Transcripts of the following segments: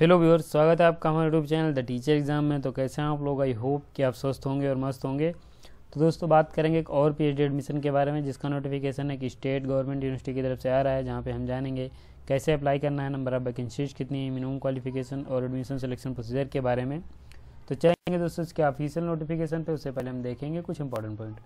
Hello viewers, स्वागत है आपका हमारे YouTube channel the teacher exam में। तो कैसे हैं आप लोग? आई होप कि आप स्वस्थ होंगे और मस्त होंगे। तो दोस्तों, बात करेंगे एक और पीएचडी एडमिशन के बारे में, जिसका नोटिफिकेशन है कि स्टेट गवर्नमेंट यूनिवर्सिटी की तरफ़ से आ रहा है, जहाँ पे हम जानेंगे कैसे अप्लाई करना है नंबर ऑफ़ वैकेंसीज कितनी है मिनिमम क्वालिफिकेशन और एडमिशन सिलेक्शन प्रोसीजर के बारे में। तो चलेंगे दोस्तों, इसके ऑफिशियल नोटिफिकेशन पे, उससे पहले हम देखेंगे कुछ इंपॉर्टेंट पॉइंट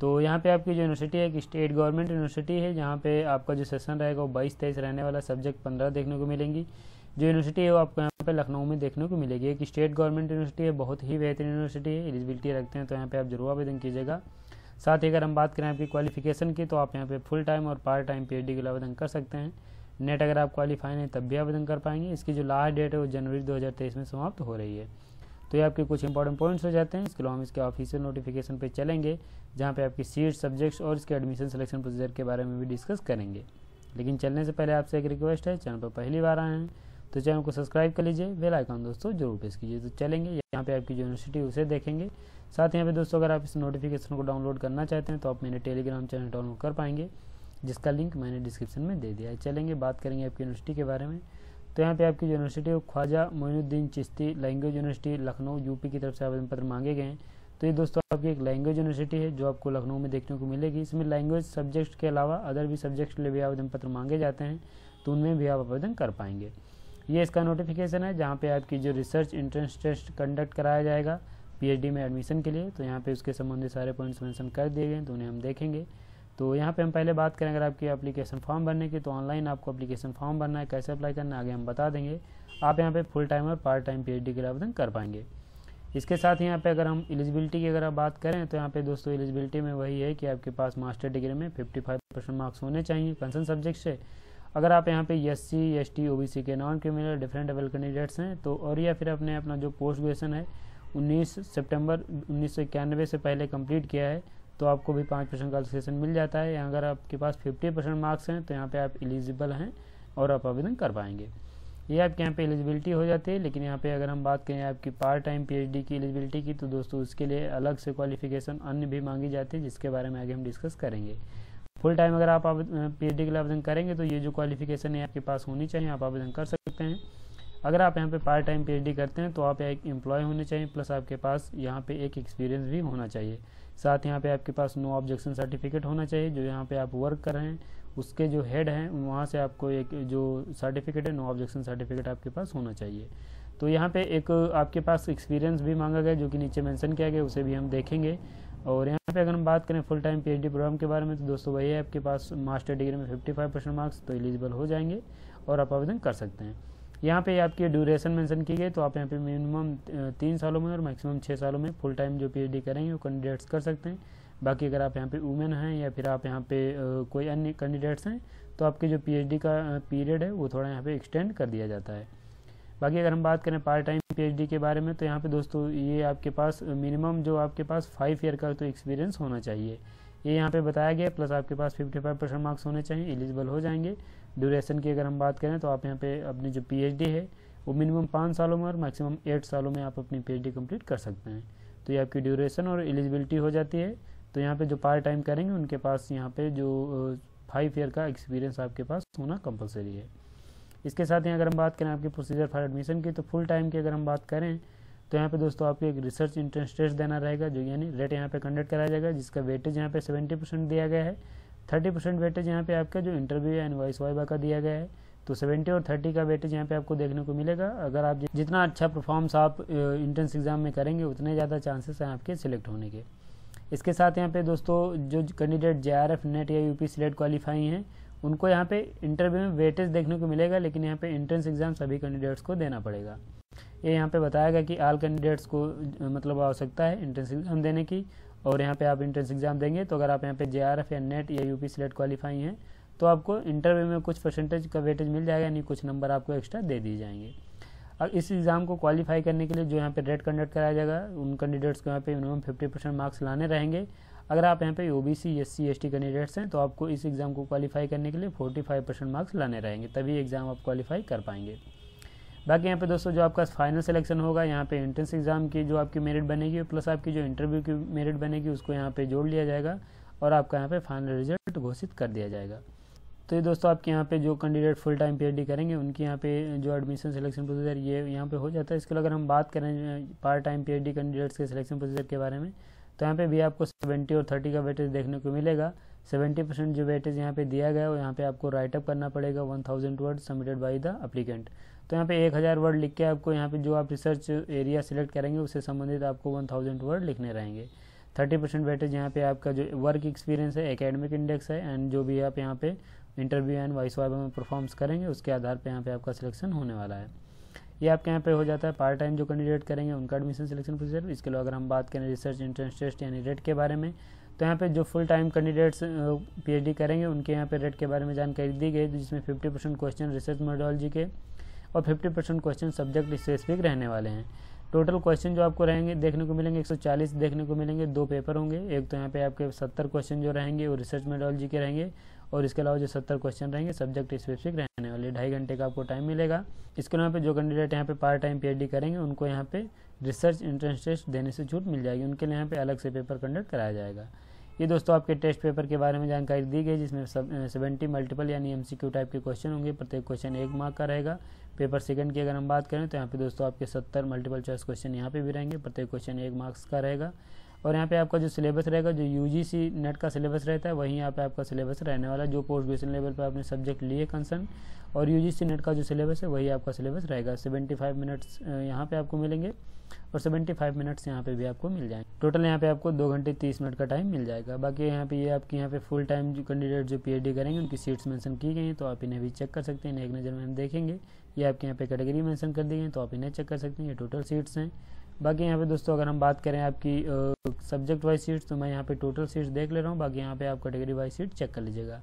तो यहाँ पे आपकी जो यूनिवर्सिटी है कि स्टेट गवर्नमेंट यूनिवर्सिटी है, जहाँ पे आपका जो सेशन रहेगा वो बाईस तेईस रहने वाला सब्जेक्ट पंद्रह देखने को मिलेंगी। जो यूनिवर्सिटी है वो आपको यहाँ पे लखनऊ में देखने को मिलेगी। एक स्टेट गवर्नमेंट यूनिवर्सिटी है, बहुत ही बेहतरीन यूनिवर्सिटी है एलिजिबिलिटी रखते हैं तो यहाँ पे आप ज़रूर आवेदन कीजिएगा। साथ ही अगर हम बात करें आपकी क्वालिफिकेशन की तो आप यहाँ पे फुल टाइम और पार्ट टाइम पी के लिए आवेदन कर सकते हैं। नेट अगर आप क्वालिफाई नहीं तब भी आवेदन कर पाएँगे। इसकी जो लास्ट डेट है, वो जनवरी दो हज़ार तेईस में समाप्त हो रही है। तो ये आपके कुछ इंपॉर्टेंट पॉइंट्स हो जाते हैं। इसके अलावा हम इसके ऑफिशियल नोटिफिकेशन पे चलेंगे, जहाँ पे आपकी सीट सब्जेक्ट्स और इसके एडमिशन सिलेक्शन प्रोसीजर के बारे में भी डिस्कस करेंगे। लेकिन चलने से पहले आपसे एक रिक्वेस्ट है, चैनल पर पहली बार आए हैं तो चैनल को सब्सक्राइब कर लीजिए, बेल आइकन दोस्तों ज़रूर प्रेस कीजिए। तो चलेंगे, यहाँ पे आपकी यूनिवर्सिटी उसे देखेंगे। साथ ही यहाँ पे दोस्तों, अगर आप इस नोटिफिकेशन को डाउनलोड करना चाहते हैं तो आप मेरे टेलीग्राम चैनल डाउनलोड कर पाएँगे, जिसका लिंक मैंने डिस्क्रिप्शन में दे दिया है। चलेंगे, बात करेंगे आपकी यूनिवर्सिटी के बारे में। तो यहाँ पे आपकी university Khwaja Moinuddin Chishti language university Lucknow UP की तरफ़ से आवेदन पत्र मांगे गए हैं। तो ये दोस्तों, आपकी एक लैंग्वेज यूनिवर्सिटी है, जो आपको लखनऊ में देखने को मिलेगी। इसमें लैंग्वेज सब्जेक्ट के अलावा अदर भी सब्जेक्ट के लिए भी आवेदन पत्र मांगे जाते हैं तो उनमें भी आप आवेदन कर पाएँगे। ये इसका नोटिफिकेशन है, जहाँ पे आपकी जो रिसर्च इंट्रेंस टेस्ट कंडक्ट कराया जाएगा पीएचडी में एडमिशन के लिए तो यहाँ पे उसके संबंधित सारे पॉइंट्स मेंशन कर दिए गए तो उन्हें हम देखेंगे। तो यहाँ पे हम पहले बात करें, अगर आपकी एप्लीकेशन फॉर्म भरने की तो ऑनलाइन आपको एप्लीकेशन फॉर्म भरना है, कैसे अप्लाई करना है, आगे हम बता देंगे। आप यहाँ पे फुल टाइम और पार्ट टाइम पीएचडी के लिए आवेदन कर पाएँगे। इसके साथ यहाँ पे अगर हम एलिजिबिलिटी की अगर आप बात करें तो यहाँ पे दोस्तों एलिजिबिलिटी में वही है कि आपके पास मास्टर डिग्री में 55 परसेंट मार्क्स होने चाहिए कंसर्न सब्जेक्ट से। अगर आप यहाँ पे S C S T O B C के non criminal different level candidates हैं तो और या फिर आपने अपना जो पोस्ट ग्रेजुएशन है 19 सितंबर उन्नीस सौ इक्यानवे से पहले कंप्लीट किया है तो आपको भी पाँच परसेंट क्वालिफिकेशन मिल जाता है। अगर आपके पास फिफ्टी परसेंट मार्क्स हैं तो यहाँ पे आप एलिजिबल हैं और आप आवेदन कर पाएँगे। ये आपके यहाँ पे एलिजिबिलिटी हो जाती है, लेकिन यहाँ पे अगर हम बात करें आपकी पार्ट टाइम पीएचडी की एलिजिबिलिटी की तो दोस्तों उसके लिए अलग से क्वालिफिकेशन अन्य भी मांगी जाती है, जिसके बारे में आगे हम डिस्कस करेंगे। फुल टाइम अगर आप पीएचडी के लिए आवेदन करेंगे तो ये जो क्वालिफिकेशन है आपके पास होनी चाहिए, आप आवेदन कर सकते हैं। अगर आप यहाँ पे पार्ट टाइम पीएचडी करते हैं तो आप एक एम्प्लॉय होने चाहिए प्लस आपके पास यहाँ पे एक एक्सपीरियंस भी होना चाहिए। साथ यहाँ पे आपके पास नो ऑब्जेक्शन सर्टिफिकेट होना चाहिए, जो यहाँ पे आप वर्क कर रहे हैं। उसके जो हेड हैं, वहाँ से आपको एक जो सर्टिफिकेट है नो ऑब्जेक्शन सर्टिफिकेट आपके पास होना चाहिए। तो यहाँ पे एक आपके पास एक्सपीरियंस भी मांगा गया, जो कि नीचे मेंशन किया गया, उसे भी हम देखेंगे। और यहाँ पे अगर हम बात करें फुल टाइम पीएचडी प्रोग्राम के बारे में तो दोस्तों वही है, आपके पास मास्टर डिग्री में 55 परसेंट मार्क्स तो एलिजिबल हो जाएँगे और आप आवेदन कर सकते हैं। यहाँ पे आपकी ड्यूरेशन मेंशन की गई तो आप यहाँ पे मिनिमम तीन सालों में और मैक्सिमम छः सालों में फुल टाइम जो पीएचडी करेंगे, वो कैंडिडेट्स कर सकते हैं। बाकी अगर आप यहाँ पे वुमेन हैं या फिर आप यहाँ पे कोई अन्य कैंडिडेट्स हैं तो आपके जो पीएचडी का पीरियड है, वो थोड़ा यहाँ पे एक्सटेंड कर दिया जाता है। बाकी अगर हम बात करें पार्ट टाइम पीएचडी के बारे में तो यहाँ पे दोस्तों ये आपके पास मिनिमम जो आपके पास फाइव ईयर का तो एक्सपीरियंस होना चाहिए। ये यहाँ पे बताया गया प्लस आपके पास 55 परसेंट मार्क्स होने चाहिए एलिजिबल हो जाएँगे। ड्यूरेशन की अगर हम बात करें तो आप यहाँ पे अपनी जो पीएचडी है, वो मिनिमम पाँच सालों में और मैक्सिमम एट सालों में आप अपनी पीएचडी कंप्लीट कर सकते हैं। तो ये आपकी ड्यूरेशन और एलिजिबिलिटी हो जाती है। तो यहाँ पे जो पार्ट टाइम करेंगे, उनके पास यहाँ पे जो फाइव ईयर का एक्सपीरियंस आपके पास होना कंपलसरी है। इसके साथ ही अगर हम बात करें आपकी प्रोसीजर फॉर एडमिशन की तो फुल टाइम की अगर हम बात करें तो यहाँ पे दोस्तों आपको एक रिसर्च इंट्रेंस देना रहेगा, जो यानी रेट यहाँ पे कंडक्ट कराया जाएगा, जिसका वेटेज यहाँ पे सेवेंटी परसेंट दिया गया है। थर्टी परसेंट वेटेज यहाँ पे आपका जो इंटरव्यू या वॉइस वाइबा का दिया गया है। तो सेवेंटी और थर्टी का वेटेज यहाँ पे आपको देखने को मिलेगा। अगर आप जितना अच्छा परफॉर्म्स आप इंट्रेंस एग्ज़ाम में करेंगे, उतने ज़्यादा चांसेस हैं आपके सिलेक्ट होने के। इसके साथ यहाँ पे दोस्तों, जो candidate J R F NET या यूपी सिलेक्ट क्वालिफाई हैं उनको यहाँ पे इंटरव्यू में वेटेज देखने को मिलेगा, लेकिन यहाँ पे एंट्रेंस एग्ज़ाम सभी कैंडिडेट्स को देना पड़ेगा। ये यहाँ पे बताया गया कि आल कैंडिडेट्स को मतलब आवश्यकता है एंट्रेंस एग्ज़ाम देने की, और यहाँ पे आप एंट्रेंस एग्ज़ाम देंगे तो अगर आप यहाँ पे जेआरएफ या नेट या यूपी सिलेक्ट क्वालिफाई हैं तो आपको इंटरव्यू में कुछ परसेंटेज का वेटेज मिल जाएगा, यानी कुछ नंबर आपको एक्स्ट्रा दे दिए जाएँगे। अब इस एग्ज़ाम को क्वालिफाई करने के लिए जो यहाँ पे रेट कंडक्ट कराया जाएगा, उन कैंडिडेट्स को यहाँ पे मिनिमम फिफ्टी परसेंट मार्क्स लाने रहेंगे अगर आप यहाँ पे O B C S C S T candidates हैं तो आपको इस एग्ज़ाम को क्वालिफाई करने के लिए फोर्टी फाइव परसेंट मार्क्स लाने रहेंगे। तभी एग्ज़ाम आप क्वालिफाई कर पाएँगे। बाकी यहाँ पे दोस्तों, जो आपका फाइनल सिलेक्शन होगा, यहाँ पे एंट्रेंस एग्ज़ाम की जो आपकी मेरिट बनेगी प्लस आपकी जो इंटरव्यू की मेरिट बनेगी, उसको यहाँ पे जोड़ लिया जाएगा और आपका यहाँ पे फाइनल रिज़ल्ट घोषित कर दिया जाएगा। तो ये दोस्तों, आपके यहाँ पे जो कैंडिडेट फुल टाइम पीएचडी करेंगे, उनके यहाँ पे जो एडमिशन सिलेक्शन प्रोसीजर ये यहाँ पे हो जाता है। इसके अगर हम बात करें पार्ट टाइम पीएचडी कैंडिडेट्स के सिलेक्शन प्रोसीजर के बारे में तो यहाँ पे भी आपको सेवेंटी और थर्टी का वेटेज देखने को मिलेगा। सेवेंटी परसेंट जो वेटेज यहाँ पे दिया गया है यहाँ पे आपको राइटअप करना पड़ेगा one thousand word submitted by the applicant तो यहाँ पे एक हज़ार वर्ड लिख के आपको यहाँ पे जो आप रिसर्च एरिया सिलेक्ट करेंगे, उससे संबंधित आपको वन थाउज़ेंड वर्ड लिखने रहेंगे। थर्टी परसेंट वेटेज यहाँ पे आपका जो वर्क एक्सपीरियंस है एकेडमिक इंडेक्स है एंड जो भी आप यहाँ पे इंटरव्यू एंड वॉइस वाइवा में परफॉर्म्स करेंगे, उसके आधार पर यहाँ पे आपका सिलेक्शन होने वाला है। ये आपके यहाँ पे हो जाता है पार्ट टाइम जो कैंडिडेट करेंगे, उनका एडमिशन सिलेक्शन प्रोसीजर इसके अलावा अगर हम बात करें रिसर्च इंट्रेंस टेस्ट यानी रेट के बारे में तो यहाँ पे जो फुल टाइम कैंडिडेट्स पीएचडी करेंगे, उनके यहाँ पे रेट के बारे में जानकारी दी गई, जिसमें 50 परसेंट क्वेश्चन रिसर्च मेथोडोलॉजी के और 50 परसेंट क्वेश्चन सब्जेक्ट स्पेसिफिक रहने वाले हैं। टोटल क्वेश्चन जो आपको रहेंगे, देखने को मिलेंगे 140 देखने को मिलेंगे दो पेपर होंगे। एक तो यहाँ पे आपके 70 क्वेश्चन जो रहेंगे, वो रिसर्च मेथोडोलॉजी के रहेंगे। और इसके अलावा जो सत्तर क्वेश्चन रहेंगे सब्जेक्ट स्पेसिफिक रहने वाले ढाई घंटे का आपको टाइम मिलेगा। इसके अलावा पे जो कैंडिडेट यहाँ पे पार्ट टाइम पीएचडी करेंगे, उनको यहाँ पे रिसर्च इंट्रेंस टेस्ट देने से छूट मिल जाएगी। उनके लिए यहाँ पे अलग से पेपर कंडक्ट कराया जाएगा। ये दोस्तों आपके टेस्ट पेपर के बारे में जानकारी दी गई, जिसमें सेवेंटी मल्टीपल यानी एमसीक्यू टाइप के क्वेश्चन होंगे। प्रत्येक क्वेश्चन एक मार्क का रहेगा। पेपर सेकंड की अगर हम बात करें तो यहाँ पे दोस्तों आपके सत्तर मल्टीपल चॉइस क्वेश्चन यहाँ पे भी रहेंगे। प्रत्येक क्वेश्चन एक मार्क्स का रहेगा। और यहाँ पे आपका जो सिलेबस रहेगा, जो यूजीसी नेट का सिलेबस रहता है, वहीं यहाँ पे आपका सिलेबस रहने वाला जो पोस्ट ग्रेजुएशन लेवल पे आपने सब्जेक्ट लिए कंसर्न और यूजीसी नेट का जो सिलेबस है, वही आपका सिलेबस रहेगा। 75 मिनट्स यहाँ पे आपको मिलेंगे और 75 मिनट्स यहाँ पे भी आपको मिल जाएँगे। टोटल यहाँ पे आपको दो घंटे तीस मिनट का टाइम मिल जाएगा। बाकी यहाँ पे ये आपकी यहाँ पे फुल टाइम जो कैंडिडेट जो पीएचडी करेंगे, उनकी सीट्स मैंसन की गई हैं तो आप इन्हें भी चेक कर सकते हैं। एक नज़र में हम देखेंगे। ये आपके यहाँ पे कैटेगरी मैंसन कर दी गई तो आप इन्हें चेक कर सकते हैं। ये टोटल सीट्स हैं। बाकी यहाँ पे दोस्तों, अगर हम बात करें आपकी सब्जेक्ट वाइज सीट्स तो मैं यहाँ पे टोटल सीट्स देख ले रहा हूँ। बाकी यहाँ पे आप कैटेगरी वाइज सीट चेक कर लीजिएगा।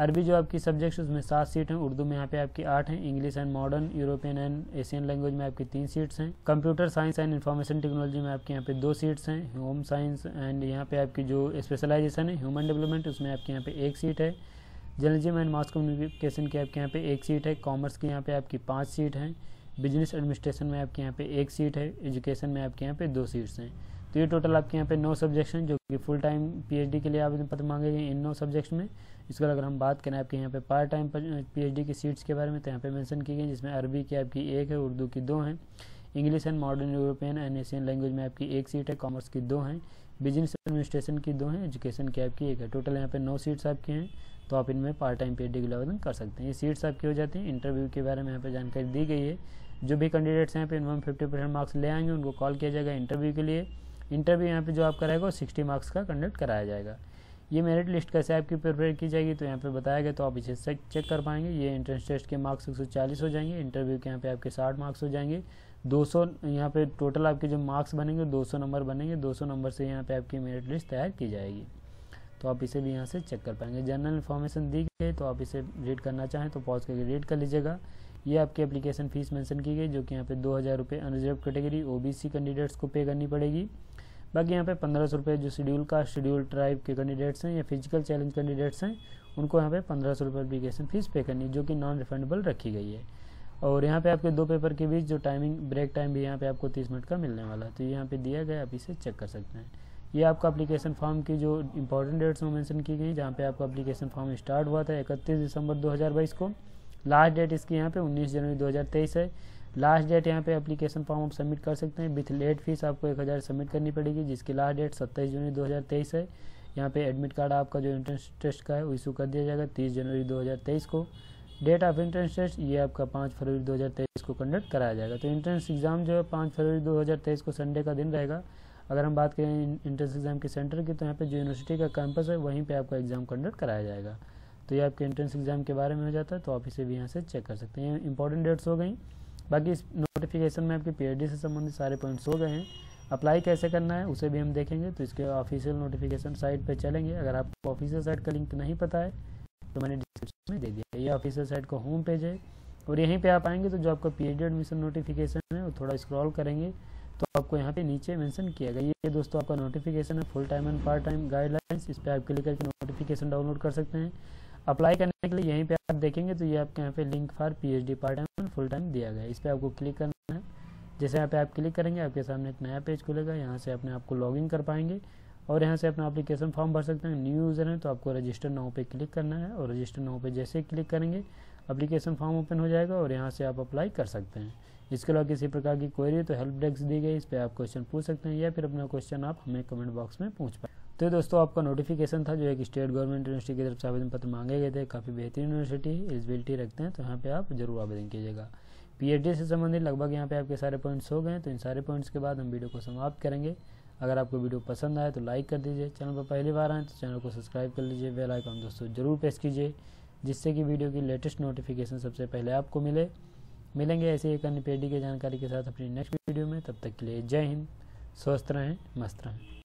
अरबी जो आपकी सब्जेक्ट्स उसमें सात सीट हैं। उर्दू में यहाँ पे आपकी आठ हैं। English and modern European and Asian language में आपकी तीन सीट्स हैं। Computer science and information technology में आपके यहाँ पे दो सीट्स हैं। होम साइंस एंड यहाँ पे आपकी जो स्पेशलाइजेशन है ह्यूमन डेवलपमेंट उसमें आपके यहाँ पे एक सीट है। जर्नलिज्म एंड मास कम्युनिकेशन की आपके यहाँ पे एक सीट है। कॉमर्स की यहाँ पे आपकी पाँच सीट हैं। बिज़नेस एडमिनिस्ट्रेशन में आपके यहाँ पे एक सीट है, एजुकेशन में आपके यहाँ पे दो सीट्स हैं। तो ये टोटल आपके यहाँ पे नौ सब्जेक्ट्स हैं, जो कि फुल टाइम पीएचडी के लिए आवेदन पत्र मांगे गए इन नौ सब्जेक्ट्स में। इसके अगर हम बात करें आपके यहाँ पे पार्ट टाइम पीएचडी की सीट्स के बारे में तो यहाँ पे मेंशन की गई जिसमें अरबी की आपकी एक है, उर्दू की दो हैं। English and modern European and Asian language में आपकी एक सीट है कॉमर्स की दो हैं। बिज़नेस एडमिनिस्ट्रेशन की दो हैं एजुकेशन की आपकी एक है। टोटल यहाँ पे नौ सीट्स आपकी हैं। तो आप इनमें पार्ट टाइम पी आवेदन कर सकते हैं। ये सीट्स आपकी हो जाती हैं? इंटरव्यू के बारे में यहाँ पर जानकारी दी गई है। जो भी कैंडिडेट्स यहाँ पे मिनिमम फिफ्टी परसेंट मार्क्स ले आएँगे, उनको कॉल किया जाएगा इंटरव्यू के लिए। इंटरव्यू यहाँ पे जो आप कराएगा वो सिक्सटी मार्क्स का कंडक्ट कराया जाएगा। ये मेरिट लिस्ट कैसे आपकी प्रिपेयर की जाएगी तो यहाँ पे बताया गया तो आप इसे चेक कर पाएँगे। ये एंट्रेंस टेस्ट के मार्क्स एक सौ चालीस हो जाएँगे। इंटरव्यू के यहाँ पे आपके साठ मार्क्स हो जाएँगे। 200 यहाँ पे टोटल आपके जो मार्क्स बनेंगे 200 नंबर बनेंगे। 200 नंबर से यहाँ पे आपकी मेरिट लिस्ट तैयार की जाएगी। तो आप इसे भी यहाँ से चेक कर पाएँगे। जनरल इन्फॉर्मेशन दी गई तो आप इसे रीड करना चाहें तो पॉज करके रीड कर लीजिएगा। ये आपकी एप्लीकेशन फ़ीस मेंशन की गई, जो कि यहाँ पे दो हज़ार रुपये अनरिजर्व कैटेगरी ओबीसी कैंडिडेट्स को पे करनी पड़ेगी। बाकी यहाँ पे पंद्रह सौ रुपये जो शेड्यूल कास्ट शेड्यूल ट्राइब के कैंडिडेट्स हैं या फ़िज़िकल चैलेंज कैंडिडेट्स हैं, उनको यहाँ पे पंद्रह सौ रुपये एप्लीकेशन फ़ीस पे करनी, जो कि नॉन रिफंडेबल रखी गई है। और यहाँ पे आपके दो पेपर के बीच जो टाइमिंग ब्रेक टाइम भी यहाँ पे आपको तीस मिनट का मिलने वाला है। तो यहाँ पे दिया गया, आप इसे चेक कर सकते हैं। ये आपका एप्लीकेशन फॉर्म की जो इंपॉर्टेंट डेट्स मेंशन की गई, जहाँ पे आपका एप्लीकेशन फॉर्म स्टार्ट हुआ था इकतीस दिसंबर 2022 को। लास्ट डेट इसकी यहाँ पे 19 जनवरी 2023 है। लास्ट डेट यहाँ पे एप्लीकेशन फॉर्म आप सबमिट कर सकते हैं। विथ लेट फ़ीस आपको एक हज़ार सबमिट करनी पड़ेगी, जिसकी लास्ट डेट सत्ताईस जनवरी दो हज़ार तेईस है। यहाँ पे एडमिट कार्ड आपका जो एंट्रेंस टेस्ट का है, वो इशू कर दिया जाएगा तीस जनवरी दो हज़ार तेईस को। डेट ऑफ़ इंट्रेंस टेस्ट ये आपका पाँच फरवरी 2023 को कंडक्ट कराया जाएगा। तो एंट्रेंस एग्ज़ाम जो है पाँच फरवरी 2023 को संडे का दिन रहेगा। अगर हम बात करें एंट्रेंस एग्ज़ाम के सेंटर की तो यहाँ पे जो यूनिवर्सिटी का कैंपस है, वहीं पे आपका एग्ज़ाम कंडक्ट कराया जाएगा। तो ये आपके एंट्रेंस एग्ज़ाम के बारे में हो जाता है तो आप इसे भी यहाँ से चेक कर सकते हैं। इंपॉर्टेंट डेट्स हो गई। बाकी इस नोटिफिकेशन में आपके पीएचडी से संबंधित सारे पॉइंट्स हो गए हैं। अप्लाई कैसे करना है, उसे भी हम देखेंगे तो इसके ऑफिशियल नोटिफिकेशन साइट पर चलेंगे। अगर आपको ऑफिशियल साइट का लिंक नहीं पता है तो मैंने डिस्क्रिप्शन में दे दिया ये ऑफिशियल साइट का होम पेज है। और यहीं पे आप आएँगे तो जो आपका पीएचडी एडमिशन नोटिफिकेशन है, वो थोड़ा स्क्रॉल करेंगे। तो आपको यहाँ पे नीचे मेंशन किया गया ये दोस्तों आपका नोटिफिकेशन है full time and part time guidelines इस पर आप क्लिक करके नोटिफिकेशन डाउनलोड कर सकते हैं। अप्लाई करने के लिए यहीं पे आप देखेंगे तो ये आपके यहाँ पे link for PhD part time and full time दिया गया है। इस पर आपको क्लिक करना है। जैसे यहाँ पे आप क्लिक करेंगे, आपके सामने एक नया पेज खुलेगा। यहाँ से अपने आपको लॉगिन कर पाएँगे और यहाँ से अपना एप्लीकेशन फॉर्म भर सकते हैं। न्यू यूज़र हैं तो आपको रजिस्टर नाउ पे क्लिक करना है और रजिस्टर नाउ पे जैसे क्लिक करेंगे एप्लीकेशन फॉर्म ओपन हो जाएगा और यहाँ से आप अप्लाई कर सकते हैं। इसके अलावा किसी प्रकार की क्वेरी तो हेल्प डेस्क दी गई, इस पर आप क्वेश्चन पूछ सकते हैं या फिर अपना क्वेश्चन आप हमें कमेंट बॉक्स में पूछ पाए। तो दोस्तों, आपका नोटिफिकेशन था, जो एक स्टेट गवर्नमेंट यूनिवर्सिटी की तरफ़ से आवेदन पत्र मांगे गए थे, काफ़ी बेहतरीन यूनिवर्सिटी एलिजिबिलिटी रखते हैं तो यहाँ पे आप ज़रूर आवेदन कीजिएगा। पीएचडी से संबंधित लगभग यहाँ पे आपके सारे पॉइंट्स हो गए तो इन सारे पॉइंट्स के बाद हम वीडियो को समाप्त करेंगे। अगर आपको वीडियो पसंद आए तो लाइक कर दीजिए। चैनल पर पहली बार आए तो चैनल को सब्सक्राइब कर लीजिए। बेल आइकन दोस्तों, ज़रूर प्रेस कीजिए, जिससे कि वीडियो की लेटेस्ट नोटिफिकेशन सबसे पहले आपको मिले। मिलेंगे ऐसे एक अन्य पेडी की जानकारी के साथ अपनी नेक्स्ट वीडियो में। तब तक के लिए जय हिंद, स्वस्थ रहें, मस्त रहें।